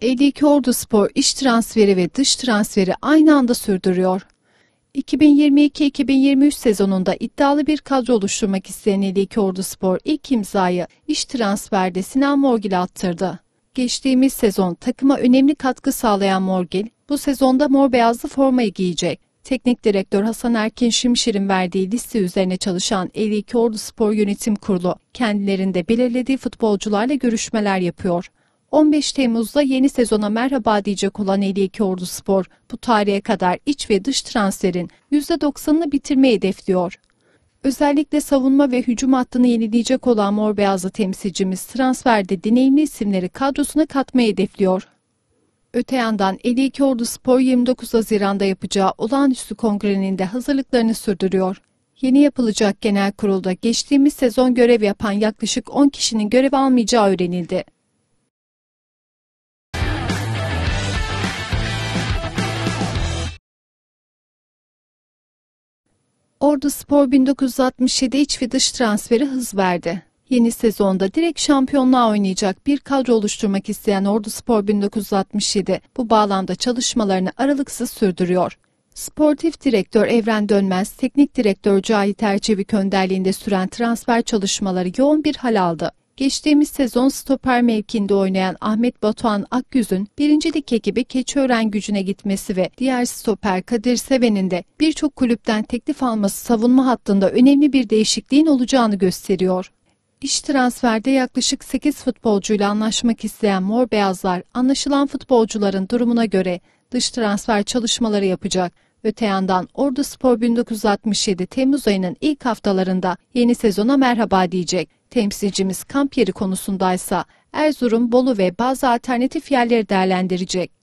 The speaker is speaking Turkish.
52 Ordu Spor iç transferi ve dış transferi aynı anda sürdürüyor. 2022-2023 sezonunda iddialı bir kadro oluşturmak isteyen 52 Ordu Spor ilk imzayı iş transferde Sinan Morgil'e attırdı. Geçtiğimiz sezon takıma önemli katkı sağlayan Morgil, bu sezonda mor beyazlı formayı giyecek. Teknik direktör Hasan Erkin Şimşir'in verdiği liste üzerine çalışan 52 Ordu Spor Yönetim Kurulu kendilerinde belirlediği futbolcularla görüşmeler yapıyor. 15 Temmuz'da yeni sezona merhaba diyecek olan 52 Ordu Spor bu tarihe kadar iç ve dış transferin %90'ını bitirmeyi hedefliyor. Özellikle savunma ve hücum hattını yenileyecek olan mor beyazlı temsilcimiz transferde deneyimli isimleri kadrosuna katmayı hedefliyor. Öte yandan 52 Ordu Spor 29 Haziran'da yapacağı olağanüstü kongrenin de hazırlıklarını sürdürüyor. Yeni yapılacak genel kurulda geçtiğimiz sezon görev yapan yaklaşık 10 kişinin görev almayacağı öğrenildi. Ordu Spor 1967 iç ve dış transferi hız verdi. Yeni sezonda direkt şampiyonluğa oynayacak bir kadro oluşturmak isteyen Ordu Spor 1967 bu bağlamda çalışmalarını aralıksız sürdürüyor. Sportif direktör Evren Dönmez, teknik direktör Cahit Erçevik önderliğinde süren transfer çalışmaları yoğun bir hal aldı. Geçtiğimiz sezon stoper mevkinde oynayan Ahmet Batuhan Akgüz'ün birincilik ekibi Keçiören gücüne gitmesi ve diğer stoper Kadir Seven'in de birçok kulüpten teklif alması savunma hattında önemli bir değişikliğin olacağını gösteriyor. İş transferde yaklaşık 8 futbolcuyla anlaşmak isteyen Mor Beyazlar anlaşılan futbolcuların durumuna göre dış transfer çalışmaları yapacak. Öte yandan Ordu Spor 1967 Temmuz ayının ilk haftalarında yeni sezona merhaba diyecek. Temsilcimiz kamp yeri konusundaysa Erzurum, Bolu ve bazı alternatif yerleri değerlendirecek.